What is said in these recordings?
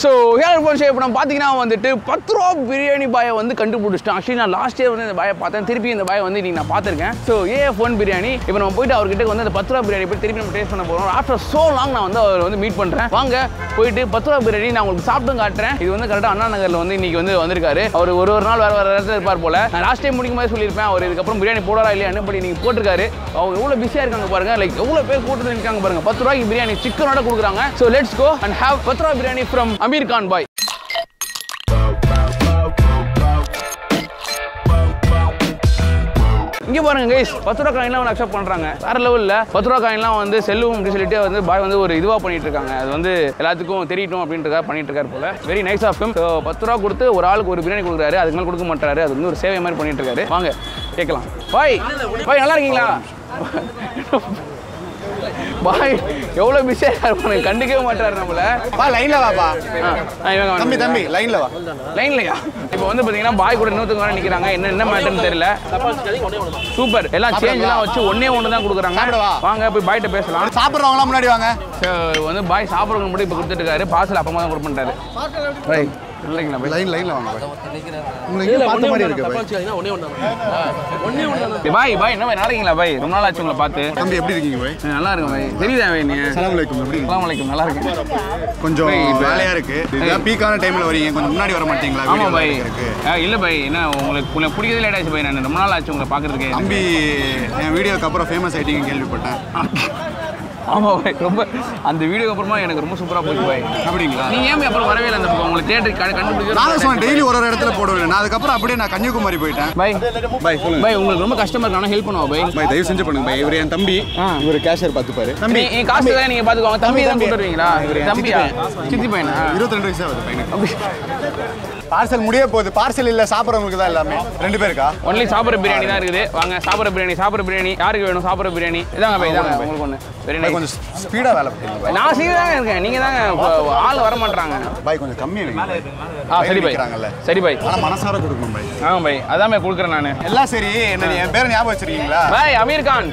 So hair phone shape நம்ம பார்த்தீங்கன்னா வந்துட்டு பத்து ரூபா பிரியாணி பாயை வந்து கண்டுபிடிச்சிட்டேன். ஆக்சுவலி நான் லாஸ்ட் இயர் வந்து இந்த பாயை பார்த்தேன். திருப்பி இந்த பாயை வந்து நீங்கள் நான் பார்த்துருக்கேன். So A F one biryani. இப்போ நம்ம போயிட்டு அவர்கிட்ட வந்து அந்த பத்து ரூபா பிரியாணி போய் திருப்பி நம்ம டேஸ்ட் பண்ண போகிறோம் ஆஃப்டர் சோ லாங் நான் வந்து அவர் வந்து மீட் பண்ணுறேன் வாங்க போயிட்டு பத்து ரூபா பிரியாணி நான் உங்களுக்கு சாப்பிட்டும் காட்டுறேன். இது வந்து கரெக்டாக அண்ணா நகரில் வந்து இன்னைக்கு வந்து வந்திருக்காரு. அவர் ஒரு ஒரு நாள் வேறு வேறு இடத்துல இருப்பார் போல. நான் லாஸ்ட் டைம் முடிக்கும் போது சொல்லியிருப்பேன். அவர் இதுக்கப்புறம் பிரியாணி போடாரா இல்லையான்னு படி நீங்கள் போட்டிருக்காரு. அவங்க எவ்வளோ பிஸியாக இருக்காங்க பாருங்க. லைக் எவ்வளோ பேர் கூட்டத்தில் இருக்காங்க பாருங்க. பத்து ரூபாய்க்கு பிரியாணி சிக்கனோட கொடுக்குறாங்க. So let's go and have பத்து ரூபா பிரியாணி ஃப்ரம் அமீர் கான் பாய் இங்கே பாருங்க கைஸ் பத்து ரூபா காயின்லாம் வந்து அக்செப்ட் பண்ணுறாங்க வேற லெவலில் பத்து ரூபா காயின்லாம் வந்து செல்லும் அப்படின்னு சொல்லிட்டு வந்து பாய் வந்து ஒரு இதுவாக பண்ணிட்டு இருக்காங்க அது வந்து எல்லாத்துக்கும் தெரியட்டும் அப்படின்றதா பண்ணிட்டு இருக்காரு போல. Very nice of him so பத்து ரூபா கொடுத்து ஒரு ஆளுக்கு ஒரு பிரியாணி கொடுக்குறாரு. அதுக்கு மேலே கொடுக்க மாட்டாரு அது வந்து ஒரு சேவை மாதிரி பண்ணிட்டு இருக்காரு வாங்க கேட்கலாம். பாய். பாய் நல்லா இருக்கீங்களா? பாய் எவ்வளோ பிஸியாக இருப்பாங்க கண்டுக்கவே மாட்டாரு நம்மள. வா லைன்ல வாப்பா இவங்க வாங்க. தம்பி தம்பி லைன்ல வா. லைன்லையா இப்போ வந்து பார்த்தீங்கன்னா பாய் கூட இன்னொருத்தவங்க வேற நிற்கிறாங்க என்ன என்ன மேட்டர்னு தெரியல. சூப்பர் எல்லாம் சேஞ்ச்லாம் வச்சு ஒண்ணே ஒன்று தான் கொடுக்குறாங்க? வாங்க போய் பாய்கிட்ட பேசலாம். சாப்பிட்றவங்களாம் முன்னாடி வாங்க. வந்து பாய் சாப்பிட்றவங்க மட்டும் இப்போ கொடுத்துட்டு இருக்காரு. பார்சல் அப்பமா தான் கொடுப்பேன்ட்டாரு. பாய் லைன் லைன்ல வாங்க உங்களுக்கு பார்த்த மாதிரி இருக்கு பாய். பாய் பாய் என்ன பாய் இருக்கீங்களா பாய்? ரொம்ப நாள் ஆச்சு உங்களை பார்த்து. தம்பி எப்படி இருக்கீங்க பாய்? நல்லா இருக்கும் பாய். தெரியுதா பாய் சலாம் எப்படி இருக்கீங்க? அலாம் வலைக்கும் நல்லா இருக்கேன் கொஞ்சம் பாய், இப்ப- வேலையா இருக்கு. இதுதான் பீக்கான டைம்ல வரீங்க கொஞ்சம் முன்னாடி வர மாட்டீங்களா? ஆமாம் பாய். இருக்கு. ஆ, இல்லை பாய். என்ன உங்களுக்கு உங்களுக்கு பிடிக்கிறது லேட் ஆச்சு பாய். நான் ரொம்ப நாள் ஆச்சு உங்களை பார்க்கறதுக்கு. தம்பி என் வீடியோக்கு அப்புறம் ஃபேமஸ் ஆயிட்டீங்க கேள்விப்பட்டேன். ஆமாம் பாய். ரொம்ப அந்த வீடியோக்கு அப்புறமா எனக்கு ரொம்ப சூப்பராக போச்சு பாய். அப்படிங்களா? நீங்க ஏன் அப்புறம் வரவே இல்லை அந்த பக்கம்? உங்களுக்கு தேட்டர் நான் தான் கண்டுபிடிக்க சொன்னேன் டெய்லி ஒரு ஒரு இடத்துல போடுவேன் நான் அதுக்கப்புறம் அப்படியே நான் கன்னியாகுமரி போயிட்டேன். பாய். பாய் சொல்லுங்க. பாய் உங்களுக்கு ரொம்ப கஷ்டமா இருக்கு. ஆனால் ஹெல்ப் பண்ணுவா பாய். பாய் தயவு செஞ்சு பண்ணுங்க பாய். இவர் என் தம்பி. இவர் கேஷியர் பார்த்துப்பாரு தம்பி. நீ காசு தான் நீங்க பாத்துக்கோங்க தம்பி. தான் என் தம்பியா? சித்தி பையனா? இருபத்தி ரெண்டு வயசு ஆகுது பையனுக்கு. பார்சல் முடிய போகுது. பார்சல் இல்ல சாப்பிட்றவங்களுக்கு தான் எல்லாமே. ரெண்டு பேருக்கா? ஒன்லி சாப்பிட்ற பிரியாணி தான் இருக்குது. வாங்க சாப்பிட்ற பிரியாணி சாப்பிட்ற பிரியாணி. யாருக்கு வேணும் சாப்பிட்ற பிரியாணி? இதாங்க பாய் இதாங்க உங்களுக்கு ஒன்று நைஸ் கொஞ்சம் ஸ்பீடா வேலை பண்ணுங்க நான் சீக்கிரம் தாங்க இருக்கேன். நீங்க தாங்க ஆள் வர மாட்டாங்க பாய் கொஞ்சம் கம்மியா வைங்க பாய். ஆ சரி பாய். சரி பாய் ஆனா மனசார கொடுக்கணும் பாய் ஆமாம் பாய் அதான் பாய் கொடுக்குறேன் நான். எல்லாம் சரி. என்ன என் பேரை ஞாபகம் வச்சிருக்கீங்களா? பாய் அமீர் கான்.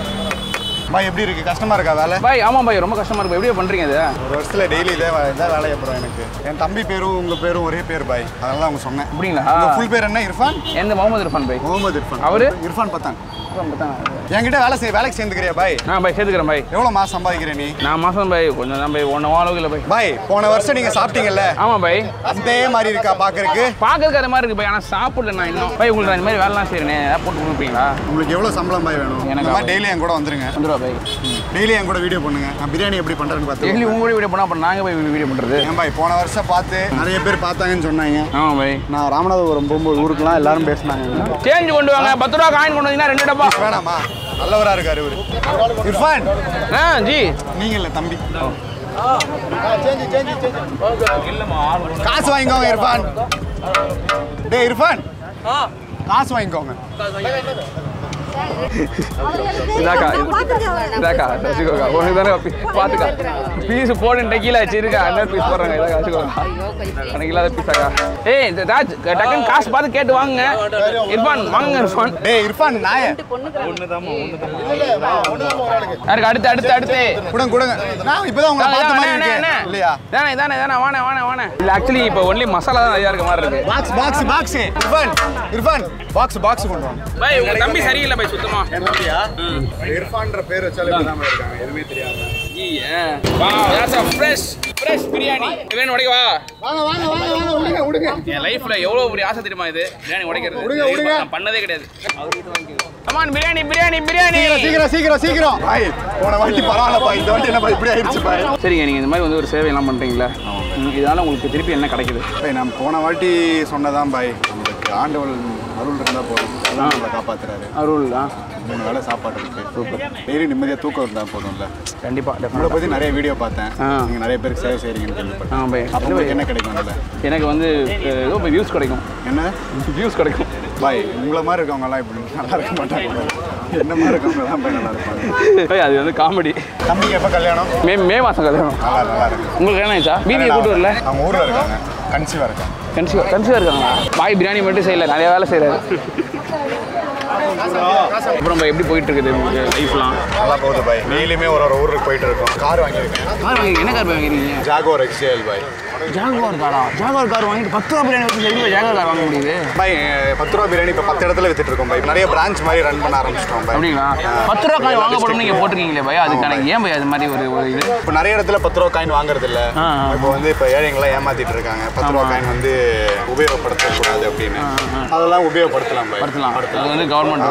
பாய் எப்படி இருக்கு? கஷ்டமா இருக்கா வேலை? பாய் ஆமாம் பாய் ரொம்ப கஷ்டமா இருக்கு எப்படி பண்றீங்க இது? ஒரு வருஷத்துல டெய்லி இதே இதான் வேலையை போகிறோம் எனக்கு. என் தம்பி பேரும் உங்க பேரும் ஒரே பேர் பாய் அதனால தான் அவங்க சொன்னேன். அப்படிங்களா? உங்க ஃபுல் பேர் என்ன? இர்ஃபான்? எந்த முகமது இரஃபான் பாய் முகமது இர்ஃபான். அவரு? இர்ஃபான் பத்தான். என்கிட்ட வேலை செய் வேலைக்கு சேர்ந்துக்கிறியா பாய் ஆ பாய் சேர்த்துக்கிறேன் பாய் எவ்வளோ மாசம் சம்பாதிக்கிற நீ? நான் மாதம் பாய் கொஞ்சம் தான் பாய் ஒன்று அளவுக்கு இல்லை பாய் பாய் போன வருஷம் நீங்க சாப்பிட்டீங்கல்ல? ஆமாம் பாய் அதே மாதிரி இருக்கா பாக்குறதுக்கு? பார்க்கறதுக்கு அது மாதிரி இருக்கு பாய் ஆனால் சாப்பிடல நான் இன்னும். பாய் உங்களுக்கு நான் இந்த மாதிரி வேலைலாம் செய்கிறேனே ஏதாவது போட்டு கொடுப்பீங்களா? உங்களுக்கு எவ்வளவு சம்பளம் பாய் வேணும்? எனக்கு டெய்லி என் கூட வந்துருங்க. வந்துடுவா பாய். டெய்லி என் கூட வீடியோ பண்ணுங்க. நான் பிரியாணி எப்படி பண்றேன்னு டெய்லி பார்த்து உங்க கூட வீடியோ பண்ணால் அப்புறம் நாங்கள் போய் வீடியோ பண்ணுறது ஏன் பாய் போன வருஷம் பார்த்து நிறைய பேர் பார்த்தாங்கன்னு சொன்னாங்க. ஆமாம் பாய். நான் ராமநாதபுரம் போகும்போது ஊருக்குலாம் எல்லாரும் பேசினாங்க. சேஞ்ச் கொண்டு வாங்க. பத்து ரூபா காயின் கொண்டு வந்தீங்கன்னா ரெண்டு டப்பா. வேணாமா? நல்லவரா இருக்காரு இவரு. இர்ஃபான். ஆ ஜி. நீங்க இல்ல தம்பி காசு வாங்கிக்கோங்க இர்ஃபான். டேய் இர்ஃபான். காசு வாங்கிக்கோங்க. இதாக்கா இதாக்கா வச்சுக்கோக்கா. உனக்கு தானே பார்த்துக்கா பீஸ் போடுன்ற கீழே வச்சிருக்கா அண்ணன் பீஸ் போடுறாங்க இதாக்கா வச்சுக்கோக்கா. எனக்கு இல்லாத பீஸாக்கா ஏய் இந்த ராஜ் டக்குன்னு காசு பார்த்து கேட்டு வாங்குங்க. இர்ஃபான் நாய. யாருக்கு? அடுத்து அடுத்து அடுத்து. கொடுங்க கொடுங்க. நான் இப்பதான் உங்களை பார்த்த மாதிரி இருக்கேன். இல்லையா? தானே தானே தானே வாணே வாணே வாணே. இல்ல ஆக்சுவலி இப்போ ஒன்லி மசாலா தான் நிறையா இருக்க மாதிரி இருக்கு. Box box box Irfan Irfan. Box box கொண்டு வாங்க. உங்க தம்பி சரியில்லை பாய் சுத்தமா. இர்ஃபான்ற பேர் வச்சாலே இப்படிதான் இருக்காங்க எதுவுமே தெரியாம. வா that's a fresh fresh biryani வேணும் உடைக்கவா? வாங்க வாங்க வாங்க வாங்க விடுங்க விடுங்க என் லைஃப்ல எவ்வளவு பெரிய ஆசை தெரியுமா இது? பிரியாணி உடைக்கிறது. விடுங்க, விடுங்க. நான் பண்ணதே கிடையாது. கமான் பிரியாணி பிரியாணி பிரியாணி சீக்கிரம் சீக்கிரம் சீக்கிரம் பாய் போன வாட்டி பரவாயில்லப்பா இந்த வாட்டி என்ன இப்படி ஆயிடுச்சு பாய். சரிங்க நீங்க இந்த மாதிரி வந்து ஒரு சேவை எல்லாம் பண்றீங்களா இதனால உங்களுக்கு திருப்பி என்ன கிடைக்குது? பாய் நான் போன வாட்டி சொன்னதான் பாய். நம்மளுக்கு ஆண்டவன் அருள் இருந்தா போதும். அதான் நம்மளை காப்பாத்துறாரு. அருள் ஆ மூணு வேளை சாப்பாடு இருக்கு. சூப்பர். டெய்லி நிம்மதியாக தூக்கம் இருந்தால் போதும்ல. கண்டிப்பா உங்களை பற்றி நிறைய வீடியோ பார்த்தேன். நீங்கள் நிறைய பேருக்கு சேவை செய்கிறீங்கன்னு கேள்விப்பட்டேன். அப்போ என்ன கிடைக்கும் அதில் எனக்கு வந்து ஏதோ வியூஸ் கிடைக்கும். என்ன? வியூஸ் கிடைக்கும். பாய் உங்களை மாதிரி இருக்கவங்கலாம் இப்படி நல்லா இருக்க மாட்டாங்க. என்ன மாதிரி இருக்கவங்க தான் போய் நல்லா இருப்பாங்க? அது வந்து காமெடி தம்பிக்கு எப்போ கல்யாணம்? மே மே மாதம் கல்யாணம். நல்லா நல்லா இருக்கு. உங்களுக்கு என்ன ஆயிடுச்சா? மீதியை கூட்டு வரல? அவங்க ஊரில் இருக்காங்க. கன்சீவாக இருக்காங்க. கன்சிவா கன்சிவா இருக்காங்களா? பாய் பிரியாணி மட்டும் செய்யல நிறைய வேலை செய்கிறாரு அப்புறம் பா, எப்படி போயிட்டு இருக்குது லைஃப்லாம் நல்லா போகுது பாய். டெய்லியுமே ஒரு ஒரு ஊருக்கு போயிட்டு இருக்கோம் கார் வாங்கியிருக்கேன் என்ன கார் வாங்கிருக்கீங்க ஜாகோர் எக்ஸ்ஏஎல் பாய். ஜாகுவார் காரா? ஜாகுவார் கார் வாங்கிட்டு பத்து ரூபா பிரியாணி வச்சு எப்படி ஜாகுவார் கார் வாங்க முடியுது? பாய் பத்து ரூபா பிரியாணி இப்போ பத்து இடத்துல வித்துட்டு இருக்கோம் பாய் நிறைய பிரான்ச் மாதிரி ரன் பண்ண ஆரம்பிச்சிட்டோம் பாய் அப்படிங்களா? பத்து ரூபா காய் வாங்கப்படும் நீங்க போட்டிருக்கீங்களே பை? அதுக்கான ஏன் பை அது மாதிரி ஒரு ஒரு இது? இப்போ நிறைய இடத்துல பத்து ரூபா காயின் வாங்குறது இல்ல. இப்போ வந்து இப்போ ஏழைங்களாம் ஏமாத்திட்டு இருக்காங்க. பத்து ரூபா காயின் வந்து உபயோகப்படுத்தக்கூடாது அப்படின்னு. அதெல்லாம் உபயோகப்படுத்தலாம் பாய் படுத்தலாம். அது வந்து கவர்மெண்ட்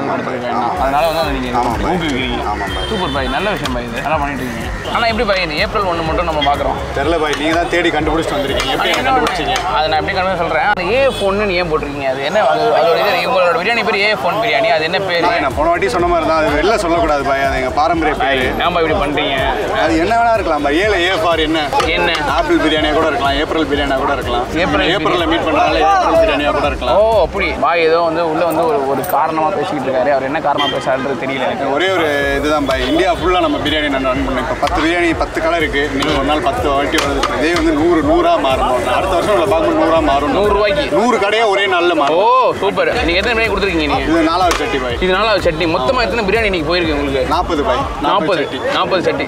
அதனால வந்து அதை நீங்க ஆமாம் பாய். ஊக்குவிக்கிறீங்க ஆமாம். சூப்பர் பாய் நல்ல விஷயம் பாய் இது. நல்லா பண்ணிட்டு இருக்கீங்க. ஆனா எப்படி இந்த ஏப்ரல் ஒன்று மட்டும் நம்ம பார்க்குறோம். தெரியல பாய் நீங்க தான் தேடி கண்டுபிடிச்சிட்டு வந்திருக்கீங்க? எப்படி என்ன கண்டுபிடிச்சீங்க? அதை நான் எப்படி கண்டு சொல்றேன்? அந்த ஏ ஃபோன்னு ஏன் போட்டிருக்கீங்க? அது என்ன அது அதோட இது உங்களோட பிரியாணி பேர் ஏ ஃபோன் பிரியாணி. அது என்ன பேர்? நான் போன வாட்டி சொன்ன மாதிரி தான். அது வெளில சொல்லக்கூடாது பாய் அது எங்க பாரம்பரிய பேரு. பாய் இப்படி பண்றீங்க? அது என்ன வேணா இருக்கலாம். பாய் ஏல ஏ ஃபார் என்ன? என்ன? ஆப்பிள் பிரியாணியா கூட இருக்கலாம். ஏப்ரல் பிரியாணியா கூட இருக்கலாம். ஏப்ரல் ஏப்ரல்ல மீட் பண்றாங்க ஏப்ரல் பிரியாணியா கூட ஓ இருக்கலாம் அப்படி. பாய் ஏதோ வந்து உள்ள வந்து ஒரு ஒரு காரணமா பேசிக்கிட்டு இருக்காரு. அவர் என்ன காரணமா பேசுறாருன்றது தெரியல எனக்கு. ஒரே ஒரு இதுதான் பாய் இந்தியா ஃபுல்லா நம்ம பிரியாணி நான் ரன் பண்ணேன். இப்போ பத்து பிரியாணி பத்து கலர் இருக்கு. இன்னைக்கு ஒரு நாள் பத்து வாட்டி வருது. இதே வந்து நூறு நூறா மாறணும். அடுத்த வருஷம் உள்ள பார்க்கும்போது நூறா மாறும் நூறு ரூபாய்க்கு நூறு கடையே ஒரே நாள்ல ஓ மாறும் சூப்பர். நீங்க எத்தனை பிரியாணி கொடுத்துருக்கீங்க நீங்க? இது நாலாவது சட்டி பாய். இது நாலாவது சட்னி மொத்தமா எத்தனை பிரியாணி இன்னைக்கு போயிருக்கு உங்களுக்கு? நாற்பது பாய். நாற்பது. சட்டி. நாற்பது சட்டி.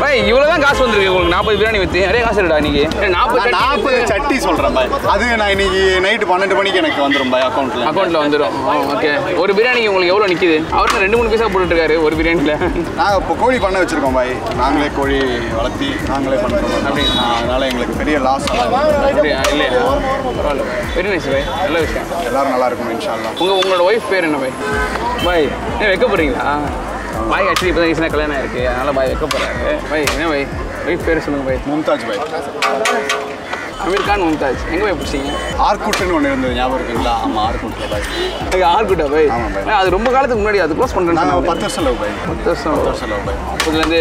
பாய் இவ்வளவுதான் காசு வந்திருக்கு உங்களுக்கு. நாற்பது பிரியாணி வித்து. நிறைய காசு இருக்கா இன்னைக்கு. நாற்பது நாற்பது சட்டி சொல்றேன் பாய் அது நான் இன்னைக்கு நைட்டு பன்னெண்டு மணிக்கு எனக்கு வந்துடும் பாய் அக்கௌண்ட்ல அக்கௌண்ட்ல வந்துடும் ஓகே ஒரு பிரியாணிக்கு உங்களுக்கு எவ்வளவு நிக்குது? அவர் ரெண்டு மூணு பைசா போட்டுட்டு இருக்காரு ஒரு பிரியாணில. நாங்கள் இப்போ கோழி பண்ண வச்சிருக்கோம் பாய் நாங்களே கோழி வளர்த்தி நாங்களே பண்ணுறோம் அப்படி அதனால எங்களுக்கு பெரிய லாஸ் இல்லையா? பரவாயில்ல. வெரி நைஸ் பாய் நல்ல விஷயம். எல்லாரும் நல்லா இருக்கும் இன்ஷால்லா உங்க உங்களோட ஒய்ஃப் பேர் என்ன பாய் பாய் வைக்க போறீங்களா பாய் ஆக்சுவலி இப்போ தான் ரீசனாக கல்யாணம் ஆயிருக்கு. அதனால பாய் வைக்க போறாரு. பாய் என்ன பாய்? ஒய்ஃப் பேர் சொல்லுங்க பாய். மும்தாஜ் பாய். அமீர் கான் மும்தாஜ். எங்கே போய் பிடிச்சிங்க? ஆர்குட்டுன்னு ஒன்று இருந்தது ஞாபகம் இருக்குங்களா ஆமாம் ஆர்குட்டில் பாய். எனக்கு ஆர்குட்டா பாய்? பாய். அது ரொம்ப காலத்துக்கு முன்னாடி அது க்ளோஸ் பண்ணுறேன் நாங்கள் பத்து வருஷம் லவ் பாய். பத்து வருஷம். பத்து வருஷம் லவ் பாய். அப்போதுலேருந்து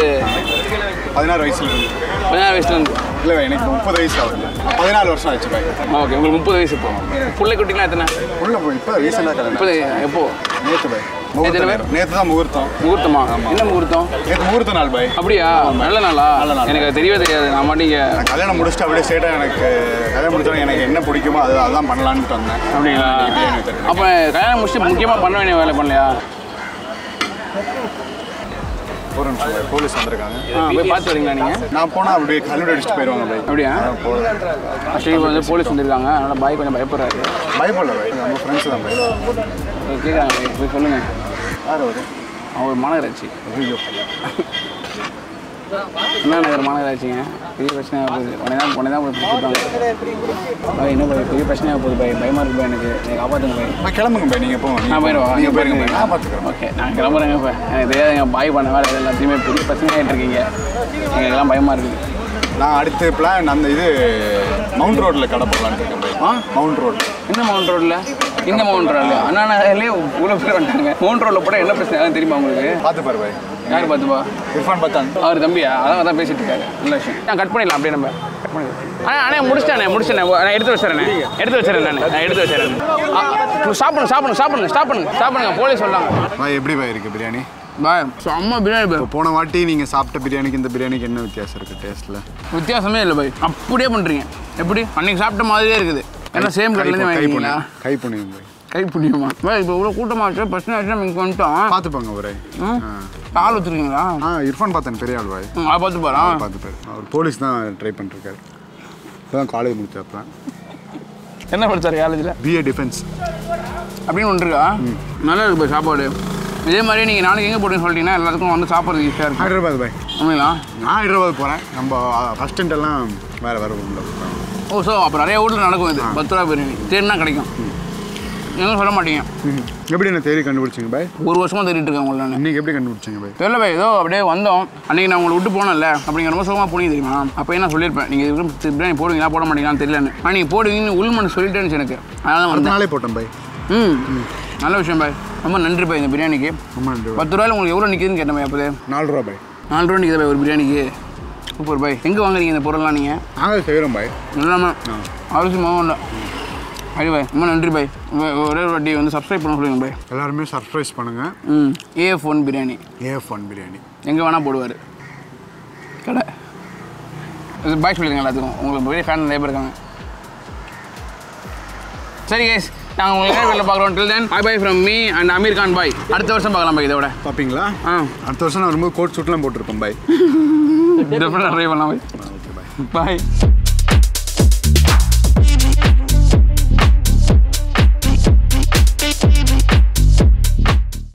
பதினாறு வயசுல இருந்து பதினாறு வயசுலேருந்து. இல்லை பாய் எனக்கு முப்பது வயசு ஆகுது. பதினாலு வருஷம் ஆச்சு பாய். ஓகே உங்களுக்கு முப்பது வயசு இப்போ. பிள்ளை குட்டிலாம் எத்தனை? உள்ள போய் இப்போ ரீசெண்டாக கல்யாணம் முப்பது எப்போ? நேற்று பாய். நேற்று தான் முகூர்த்தம். முகூர்த்தமா? என்ன முகூர்த்தம்? நேற்று முகூர்த்த நாள் பாய். அப்படியா? நல்ல நாளா? நல்ல நாள். எனக்கு தெரியவே தெரியாது. நான் மாட்டீங்க கல்யாணம் முடிச்சுட்டு அப்படியே ஸ்ட்ரெயிட்டாக எனக்கு கல்யாணம் முடிச்சோடனே எனக்கு என்ன பிடிக்குமோ அது அதான் பண்ணலான்ட்டு வந்தேன். அப்படிங்களா? அப்போ கல்யாணம் முடிச்சுட்டு முக்கியமாக பண்ண வேண்டிய வேலை பண்ணலையா? ஒரு நிமிஷம் போலீஸ் வந்திருக்காங்க. போய் பார்த்து வரீங்களா நீங்கள் நான் போனால் அப்படியே கல்லூரி அடிச்சுட்டு போயிடுவாங்க பாய். அப்படியா. ஆக்சுவலி வந்து போலீஸ் வந்திருக்காங்க. அதனால் பாய் கொஞ்சம் பயப்படுறாரு. பயப்படல பாய். நம்ம ஃப்ரெண்ட்ஸ் தான் பாய். கேட்குறாங்க பாய் போய் சொல்லுங்கள் யார் அவர்? அவர் மாநகராட்சி. ஐயோ. என்ன நகர் மாநகராட்சிங்க? பெரிய பிரச்சனையாக போகுது. உடனே தான் உடனே தான் என்ன பாய் பெரிய பிரச்சனையாக போகுது பாய் பயமாக இருக்கு பாய் எனக்கு. எனக்கு காப்பாற்றுங்க பாய் பாய் கிளம்புங்க பாய் நீங்கள் போங்க. நான் போயிடுவா. நீங்கள் போயிருங்க பாய் நான் பார்த்துக்கிறேன் ஓகே. நான் கிளம்புறேங்க இப்போ எனக்கு தெரியாதுங்க பாய் பண்ண வேலை எல்லாத்தையுமே பெரிய பிரச்சனையாகிட்டு இருக்கீங்க. எங்களுக்கெல்லாம் பயமாக இருக்குது நான் அடுத்த பிளான் அந்த இது மவுண்ட் ரோட்டில் கடை போடலான்னு இருக்கேன் பாய் ஆ? மவுண்ட் ரோட் என்ன மவுண்ட் ரோட்டில் இந்த மவுண்ட் ரோட்ல அண்ணா நகர்லேயே இவ்வளோ பேர் வந்துட்டாங்க மவுண்ட் ரோட்டில் போட என்ன பிரச்சனை தெரியுமா உங்களுக்கு? பார்த்து பாரு பாய் யார் பார்த்துப்பா? இர்ஃபான் பத்தான். அவர் தம்பியா அதான் அதான் பேசிட்டு இருக்காரு. நல்ல விஷயம். நான் கட் பண்ணிடலாம் அப்படியே நம்ம கட் பண்ணிடலாம். அண்ணா அண்ணா முடிச்சிட்டேன் முடிச்சிட்டேன். நான் எடுத்து வச்சுறேன் எடுத்து வச்சுறேன் நான் நான் எடுத்து வச்சுறேன் ஸ்டாப் பண்ணுங்க ஸ்டாப் பண்ணுங்க ஸ்டாப் பண்ணுங்க ஸ்டாப் பண்ணுங்க ஸ்டாப் பண்ணுங்க போலீஸ் சொல்லாங்க பாய் எப்படி பாய் இருக்குது பிரியாணி? பாய் செம்ம பிரியாணி பாய் போன வாட்டி நீங்கள் சாப்பிட்ட பிரியாணிக்கு இந்த பிரியாணிக்கு என்ன வித்தியாசம் இருக்குது டேஸ்ட்டில் வித்தியாசமே இல்லை பாய் அப்படியே பண்ணுறீங்க எப்படி? அன்னைக்கு சாப்பிட்ட மாதிரியே இருக்குது. ஏன்னா சேம் கடையிலேருந்து புண்ணியம் கை புண்ணியம் பாய் கை புண்ணியமா? பாய் இப்போ இவ்வளோ கூட்டமாக ஆச்சு பிரச்சனை ஆச்சு நம்ம இங்கே வந்துட்டோம். பார்த்துப்பாங்க ஒரே. ஆள் வச்சுருக்கீங்களா? ஆ இர்ஃபான் பார்த்தேன் பெரிய ஆள் பாய். பார்த்து பாரா? பார்த்து பாரு. அவர் போலீஸ் தான் ட்ரை பண்ணிருக்காரு. இப்போதான் காலேஜ் முடிச்சாப்ப என்ன படிச்சார் காலேஜில் பிஏ டிஃபென்ஸ் அப்படின்னு ஒன்று இருக்கா? நல்லா இருக்கு பாய் சாப்பாடு. இதே மாதிரி நீங்கள் நாளைக்கு எங்கே போட்டுன்னு சொல்லிட்டீங்கன்னா எல்லாத்துக்கும் வந்து சாப்பிட்றது ஈஸியாக இருக்கும் ஹைதராபாத் பாய். அப்படிங்களா நான் ஹைதராபாத் போகிறேன் நம்ம ஃபஸ்ட் எல்லாம் வேறு வேறு ஓ ஸோ அப்போ நிறைய ஊரில் நடக்கும் இது. பத்து ரூபா பிரியாணி. தேடினா கிடைக்கும். எதுவும் சொல்ல மாட்டீங்க. எப்படி என்ன தேடி கண்டுபிடிச்சிங்க பாய்? ஒரு வருஷமாக தேடிட்டு இருக்கேன் உங்களை இன்னைக்கு எப்படி கண்டுபிடிச்சிங்க பாய்? தெரியல பாய். ஏதோ அப்படியே வந்தோம். அன்றைக்கி நான் உங்களை விட்டு போனேன்ல. அப்படிங்கிற ரொம்ப சுகமாக போனீங்க தெரியுமா? அப்போ என்ன சொல்லியிருப்பேன்? நீங்கள் இதுக்கு பிரியாணி போடுவீங்களா போட மாட்டீங்களான்னு தெரியலன்னு. ஆனால் நீங்கள் போடுவீங்கன்னு உள்மனு சொல்லிட்டேன்னு எனக்கு. அதனால வந்தேன். நாளே போட்டேன் பாய். ம். நல்ல விஷயம் பாய். ரொம்ப நன்றி பாய் இந்த பிரியாணிக்கு. ரொம்ப நன்றி பத்து ரூபாயில் உங்களுக்கு எவ்வளோ நிற்கிதுன்னு கேட்டேன் பாய் அப்போதே. நாலு ரூபா பாய். நாலு ரூபா நிற்கிது பாய் ஒரு பிரியாணிக்கு? சூப்பர் பாய். எங்கே வாங்குறீங்க இந்த பொருள்லாம் நீங்கள் நாங்கள் செய்கிறோம் பாய். எல்லாமே அவசியமாகவும் இல்லை அடி பாய் ரொம்ப நன்றி பாய் ஒரே ஒரு வாட்டி வந்து சப்ஸ்கிரைப் பண்ண சொல்லுங்க பாய் எல்லாருமே சர்ப்ரைஸ் பண்ணுங்கள் ம் AF one biryani AF one biryani எங்கே வேணால் போடுவார். கடை. பாய் சொல்லிடுங்க எல்லாத்துக்கும். உங்களுக்கு பெரிய ஃபேன் நிறைய பேர் இருக்காங்க. சரி கேஸ் நாங்கள் உங்களுக்கு வீட்டில் பார்க்குறோம். Till then bye bye from me and Amir Khan பாய் அடுத்த வருஷம் பார்க்கலாம் பாய் இதோட. பார்ப்பீங்களா ஆ. அடுத்த வருஷம் நான் வரும்போது கோட் சூட்லாம் போட்டிருப்பேன் பாய் டெஃபினட்டாக ட்ரை பண்ணலாம் பாய் பாய் பாய்